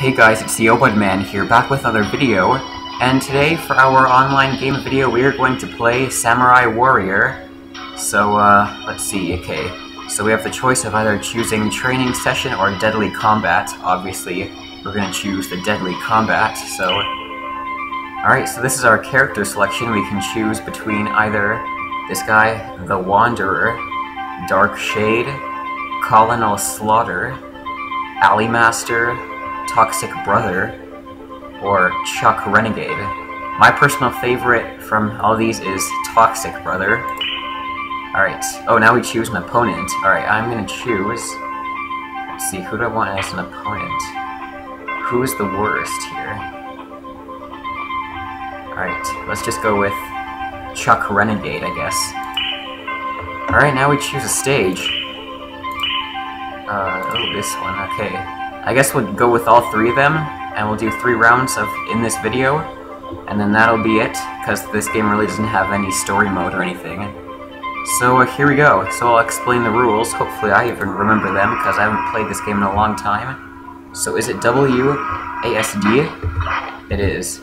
Hey guys, it's the Yobudd Man here, back with another video, and today for our online game video we are going to play Samurai Warrior. So, uh, let's see, okay. So we have the choice of either choosing Training Session or Deadly Combat. Obviously, we're gonna choose the Deadly Combat, so... Alright, so this is our character selection. We can choose between either this guy, the Wanderer, Dark Shade, Colonel Slaughter, Alley Master, Toxic Brother, or Chuck Renegade. My personal favorite from all these is Toxic Brother. Alright, oh now we choose an opponent. Alright, I'm gonna choose... Let's see, who do I want as an opponent? Who is the worst here? Alright, let's just go with Chuck Renegade, I guess. Alright, now we choose a stage. Uh, oh, this one, okay. I guess we'll go with all three of them, and we'll do three rounds of in this video, and then that'll be it, because this game really doesn't have any story mode or anything. So uh, here we go. So I'll explain the rules. Hopefully I even remember them, because I haven't played this game in a long time. So is it W, A, S, D? It is.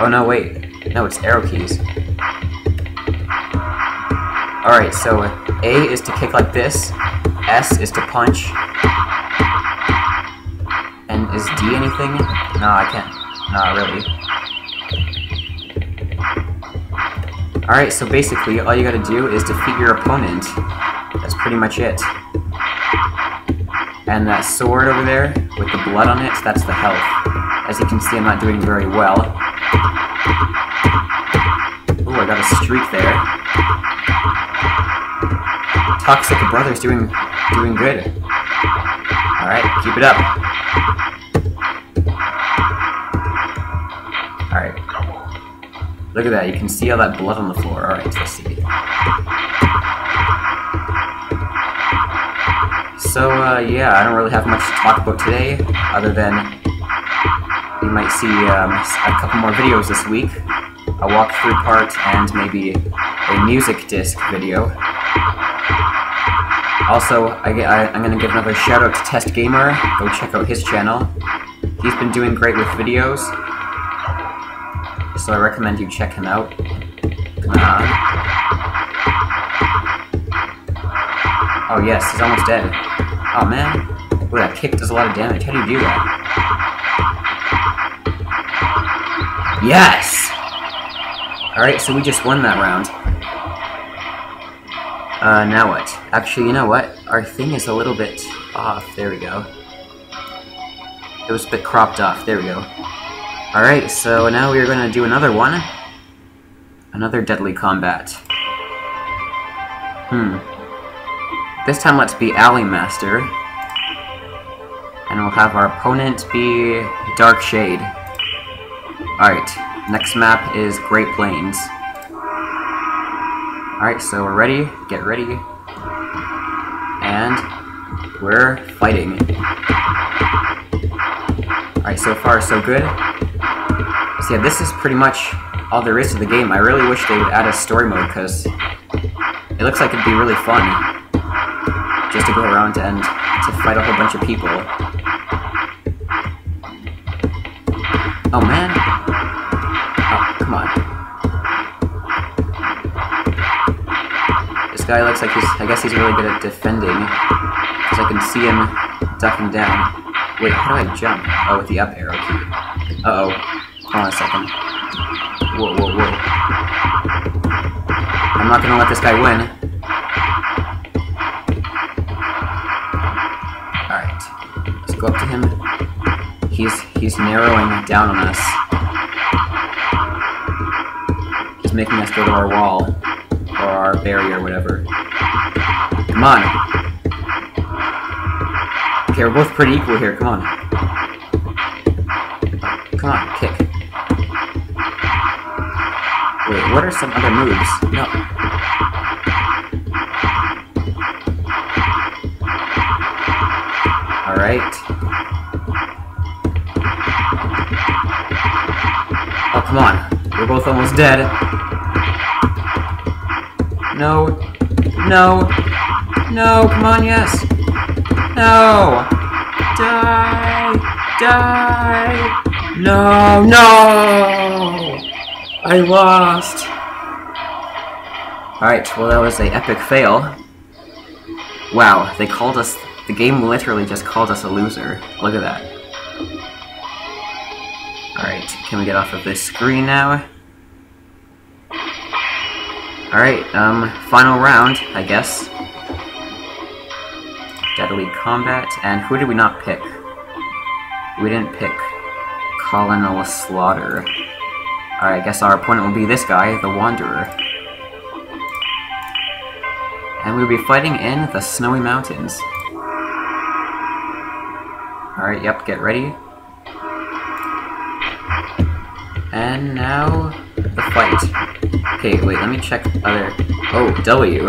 Oh no, wait. No, it's arrow keys. Alright, so A is to kick like this, S is to punch, is D anything? No, I can't. Not really. Alright, so basically, all you gotta do is defeat your opponent. That's pretty much it. And that sword over there, with the blood on it, that's the health. As you can see, I'm not doing very well. Ooh, I got a streak there. Toxic Brother's doing doing good. Alright, keep it up. Alright. Look at that, you can see all that blood on the floor. Alright, let's see. So, uh, yeah, I don't really have much to talk about today, other than you might see um, a couple more videos this week. A walkthrough part and maybe a music disc video. Also, I, am going to give another shout out to Test Gamer. Go check out his channel. He's been doing great with videos. So I recommend you check him out. On. Oh yes, he's almost dead. Oh man. Ooh, that kick does a lot of damage. How do you do that? Yes! Alright, so we just won that round. Uh, now what? Actually, you know what? Our thing is a little bit off. There we go. It was a bit cropped off. There we go. Alright, so now we're to do another one. Another Deadly Combat. Hmm. This time let's be Alley Master. And we'll have our opponent be Dark Shade. Alright, next map is Great Plains. Alright, so we're ready. Get ready. And we're fighting. Alright, so far so good. So yeah, this is pretty much all there is to the game. I really wish they would add a story mode, because it looks like it'd be really fun. Just to go around and to fight a whole bunch of people. Oh man. Oh, come on. This guy looks like he's, I guess he's really good at defending, because I can see him ducking down. Wait, how do I jump? Oh, with the up arrow key. Uh-oh. Hold on a second. Whoa, whoa, whoa. I'm not gonna let this guy win. Alright. Let's go up to him. He's, he's narrowing down on us. He's making us go to our wall. Or our barrier, whatever. Come on! Okay, we're both pretty equal here, come on. Come on, kick. Wait, what are some other moves? No. Alright. Oh, come on. We're both almost dead. No. No. No, come on, yes. No! Die! Die! No, no! I lost! Alright, well that was a epic fail. Wow, they called us... The game literally just called us a loser. Look at that. Alright, can we get off of this screen now? Alright, um, final round, I guess. Deadly Combat, and who did we not pick? We didn't pick Colonel Slaughter. Alright, I guess our opponent will be this guy, the Wanderer. And we'll be fighting in the Snowy Mountains. Alright, yep, get ready. And now, the fight. Okay, wait, let me check other... Oh, W.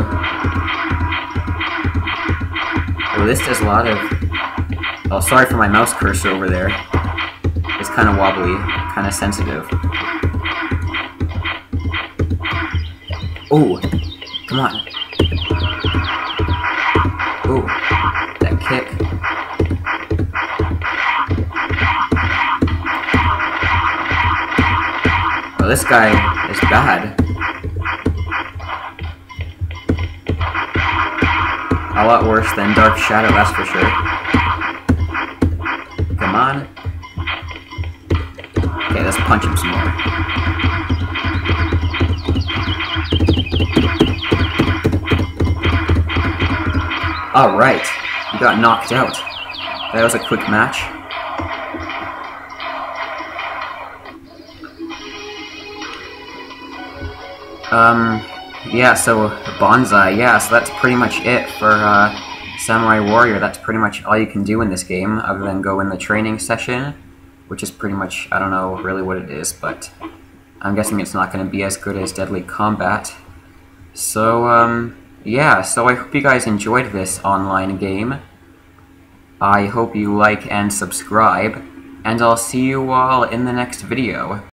Oh, this does a lot of... Oh, sorry for my mouse cursor over there. It's kind of wobbly, kind of sensitive. Oh, come on. Oh, that kick. Oh, this guy is bad. A lot worse than Dark Shadow, that's for sure. Come on. Okay, let's punch him some more. Alright, you got knocked out. That was a quick match. Um, yeah, so Bonsai, yeah, so that's pretty much it for uh, Samurai Warrior. That's pretty much all you can do in this game, other than go in the training session, which is pretty much, I don't know really what it is, but I'm guessing it's not going to be as good as Deadly Combat. So, um, yeah, so I hope you guys enjoyed this online game. I hope you like and subscribe, and I'll see you all in the next video.